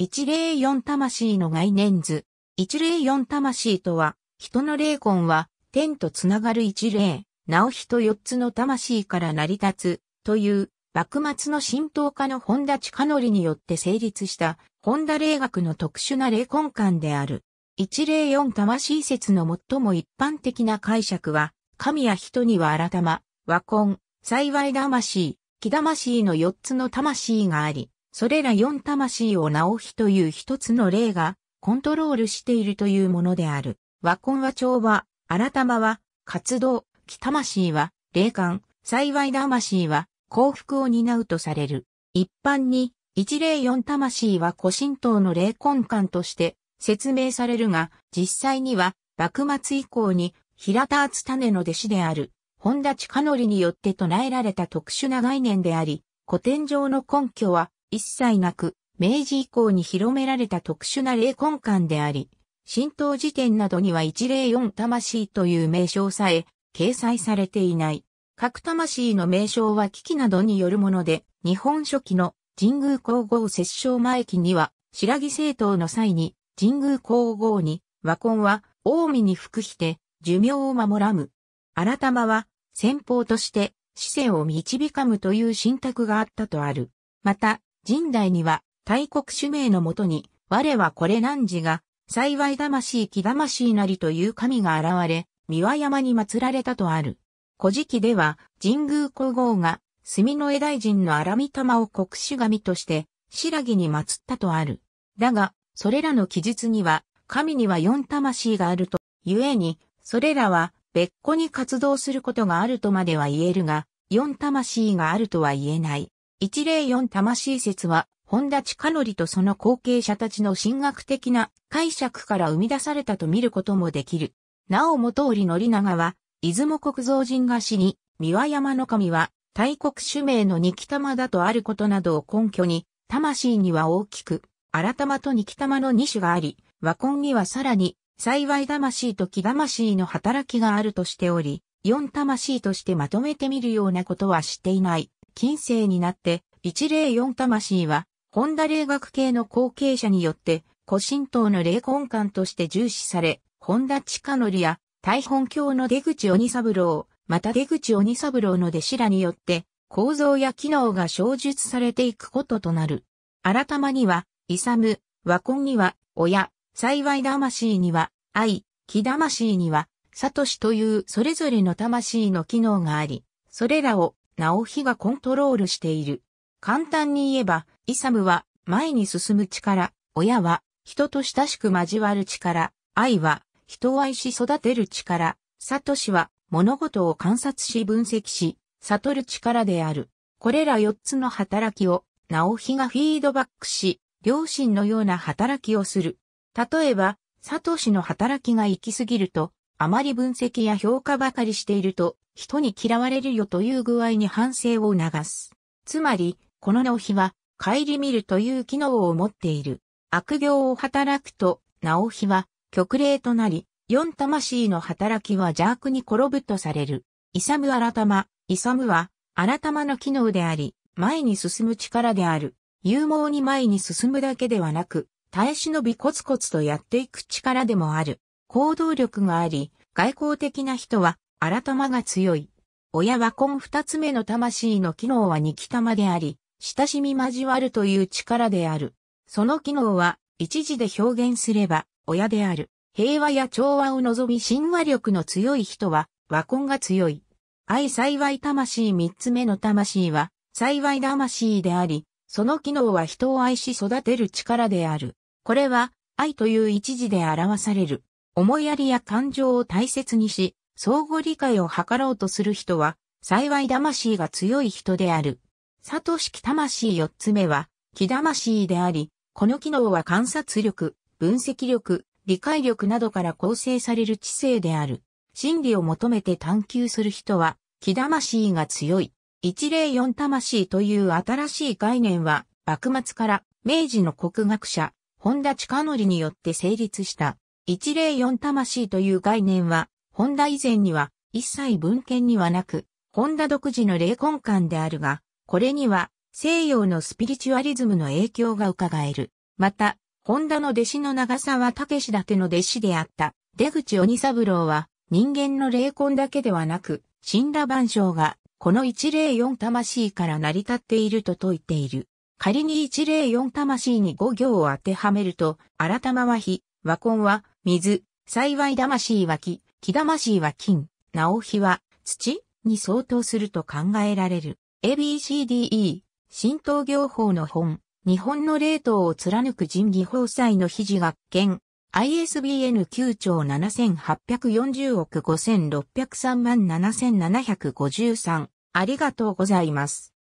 104魂の概念図。104魂とは、人の霊魂は、天とつながる一霊、直人4つの魂から成り立つ、という、幕末の神道家の本田近則によって成立した、本田霊学の特殊な霊魂観である。104魂説の最も一般的な解釈は、神や人には改ま、和魂、幸い魂、木魂の4つの魂があり、それら4魂を直ひという一つの霊がコントロールしているというものである。和魂は調和、改まは活動、木魂は霊感、幸い魂は幸福を担うとされる。一般に一霊四魂は古神道の霊魂観として説明されるが、実際には幕末以降に平田厚種の弟子である本田近則によって唱えられた特殊な概念であり、古典上の根拠は一切なく、明治以降に広められた特殊な霊魂観であり、神道辞典などには一霊四魂という名称さえ掲載されていない。各魂の名称は危機などによるもので、日本書紀の神宮皇后摂政前期には、白木政党の際に神宮皇后に和魂は近江に服して、寿命を守らむ。改まは、先方として、死生を導かむという信託があったとある。また、神代には、大国主命のもとに、我はこれ何時が、幸い魂木魂なりという神が現れ、三輪山に祀られたとある。古事記では、神宮皇后が、墨の江大臣の荒御玉を国主神として、白木に祀ったとある。だが、それらの記述には、神には四魂があると、故に、それらは、別個に活動することがあるとまでは言えるが、四魂があるとは言えない。一例四魂説は、本田近則とその後継者たちの神学的な解釈から生み出されたと見ることもできる。なおも通り則長は、出雲国造人が死に、三輪山の神は、大国主名の二木玉だとあることなどを根拠に、魂には大きく、新玉と二木玉の二種があり、和魂にはさらに、幸い魂と木魂の働きがあるとしており、四魂としてまとめてみるようなことは知っていない。近世になって、一霊四魂は、本田霊学系の後継者によって、古神道の霊魂観として重視され、本田近則や大本教の出口鬼三郎、また出口鬼三郎の弟子らによって、構造や機能が小述されていくこととなる。改まには、イサム、和魂には、親、幸い魂には、愛、木魂には、サトシというそれぞれの魂の機能があり、それらを直日がコントロールしている。簡単に言えば、イサムは前に進む力、親は人と親しく交わる力、愛は人を愛し育てる力、サトシは物事を観察し分析し、悟る力である。これら四つの働きを、直日がフィードバックし、両親のような働きをする。例えば、サトシの働きが行き過ぎると、あまり分析や評価ばかりしていると、人に嫌われるよという具合に反省を促す。つまり、この直日は、帰り見るという機能を持っている。悪行を働くと、直日は、極霊となり、四魂の働きは邪悪に転ぶとされる。イサム改ま、イサムは、改まの機能であり、前に進む力である。勇猛に前に進むだけではなく、耐え忍びコツコツとやっていく力でもある。行動力があり、外交的な人は、改まが強い。親は今二つ目の魂の機能は二木玉であり、親しみ交わるという力である。その機能は、一時で表現すれば、親である。平和や調和を望み神話力の強い人は、和魂が強い。愛幸い魂三つ目の魂は、幸い魂であり、その機能は人を愛し育てる力である。これは、愛という一時で表される。思いやりや感情を大切にし、相互理解を図ろうとする人は、幸い魂が強い人である。サトシキ魂四つ目は、気魂であり、この機能は観察力、分析力、理解力などから構成される知性である。真理を求めて探求する人は、気魂が強い。一霊四魂という新しい概念は、幕末から明治の国学者、本田近則によって成立した。一霊四魂という概念は、本田以前には一切文献にはなく、本田独自の霊魂観であるが、これには西洋のスピリチュアリズムの影響が伺える。また、ホンダの弟子の長沢武志立ての弟子であった出口鬼三郎は人間の霊魂だけではなく、神羅万象がこの104魂から成り立っていると説いている。仮に104魂に5行を当てはめると、新玉は火、和根は水、幸い魂は木、木魂は金、直火は土に相当すると考えられる。ABCDE、神道行法の本、日本の霊道を貫く人義法祭の肘学研、ISBN 9兆7840億5603万7753ありがとうございます。